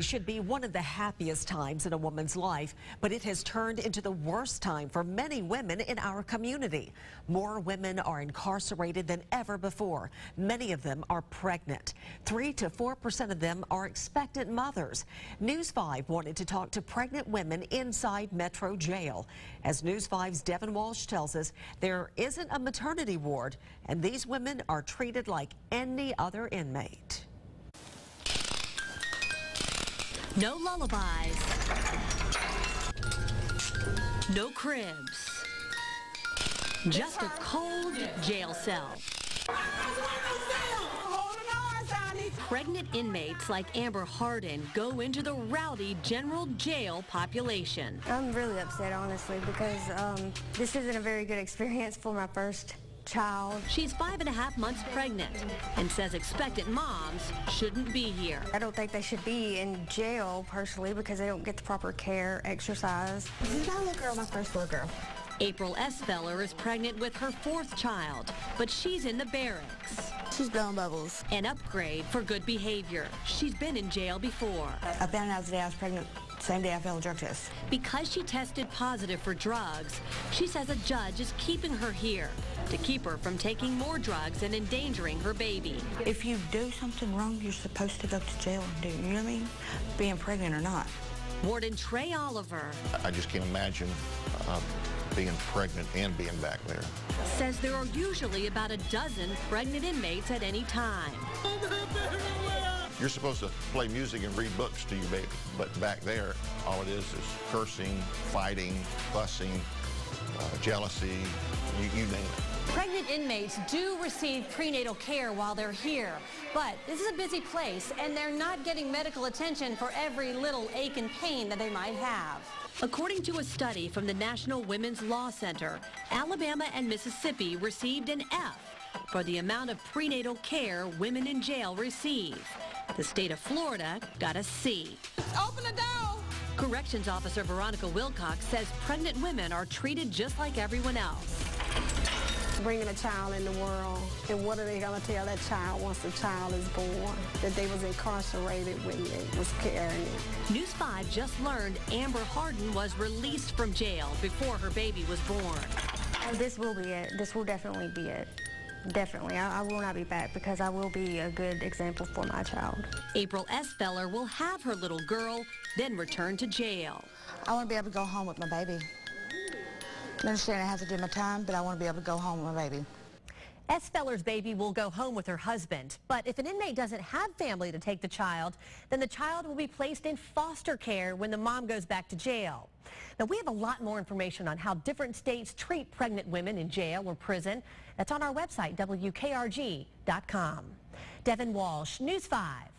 should be one of the happiest times in a woman's life, but it has turned into the worst time for many women in our community. More women are incarcerated than ever before. Many of them are pregnant. 3 to 4% of them are expectant mothers. News 5 wanted to talk to pregnant women inside Metro Jail. As News 5's Devin Walsh tells us, there isn't a maternity ward, and these women are treated like any other inmate. No lullabies. No cribs. Just a cold jail cell. Pregnant inmates like Amber Hardin go into the rowdy general jail population. I'm really upset, honestly, because um, this isn't a very good experience for my first child. She's five and a half months pregnant and says expectant moms shouldn't be here. I don't think they should be in jail, personally, because they don't get the proper care, exercise. This is my little girl, my first little girl. April Esfeller is pregnant with her fourth child, but she's in the barracks. She's blowing bubbles. An upgrade for good behavior. She's been in jail before. I found out today I was pregnant, same day I failed a drug test. Because she tested positive for drugs, she says a judge is keeping her here to keep her from taking more drugs and endangering her baby. If you do something wrong, you're supposed to go to jail and do, you know what I mean? Being pregnant or not. Warden Trey Oliver I just can't imagine uh, being pregnant and being back there. says there are usually about a dozen pregnant inmates at any time. You're supposed to play music and read books to your baby, but back there, all it is is cursing, fighting, fussing, uh, jealousy, you, you name it. Pregnant inmates do receive prenatal care while they're here, but this is a busy place and they're not getting medical attention for every little ache and pain that they might have. According to a study from the National Women's Law Center, Alabama and Mississippi received an F for the amount of prenatal care women in jail receive. The state of Florida got a C. Open the door. Corrections Officer Veronica Wilcox says pregnant women are treated just like everyone else. Bringing a child in the world and what are they going to tell that child once the child is born that they was incarcerated when they was carrying it News 5 just learned Amber Harden was released from jail before her baby was born. Oh, this will be it. This will definitely be it. Definitely. I, I will not be back because I will be a good example for my child. April Esfeller will have her little girl, then return to jail. I want to be able to go home with my baby. I understand I have to do my time, but I want to be able to go home with my baby. Esfeller's baby will go home with her husband, but if an inmate doesn't have family to take the child, then the child will be placed in foster care when the mom goes back to jail. Now, we have a lot more information on how different states treat pregnant women in jail or prison. That's on our website, WKRG.com. Devin Walsh, News 5.